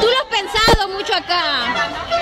Tú lo has pensado mucho acá.